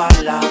pala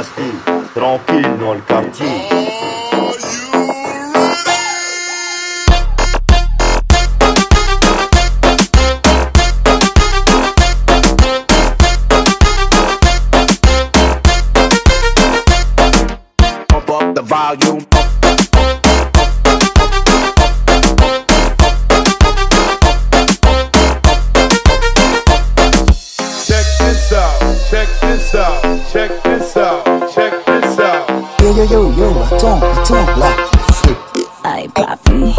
Tranquille dans le quartier. Check this out, check this out, check this out yo yo yo, attends, attends, là. Aïe, papi.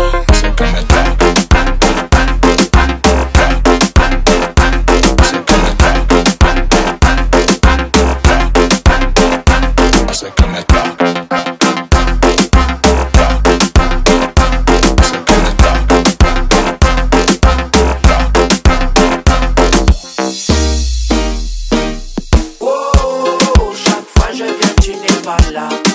Voilà.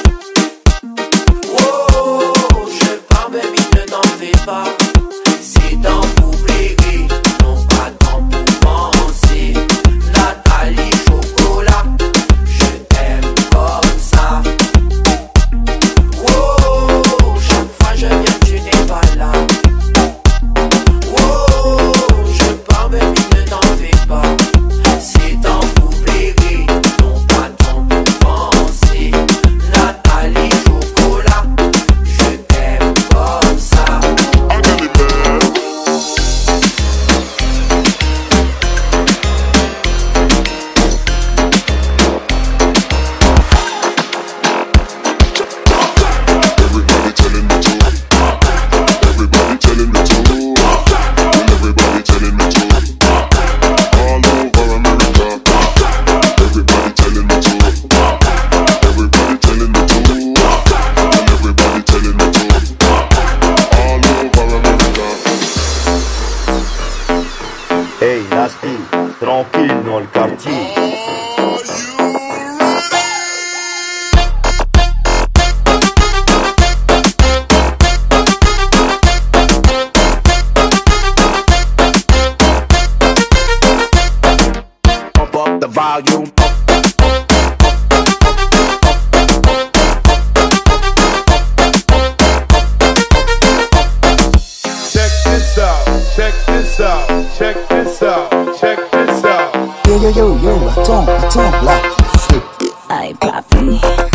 dynastie, tranquille dans le quartier. check this out. Yo, yo, yo, yo, attends, attends, là. Aïe, papi.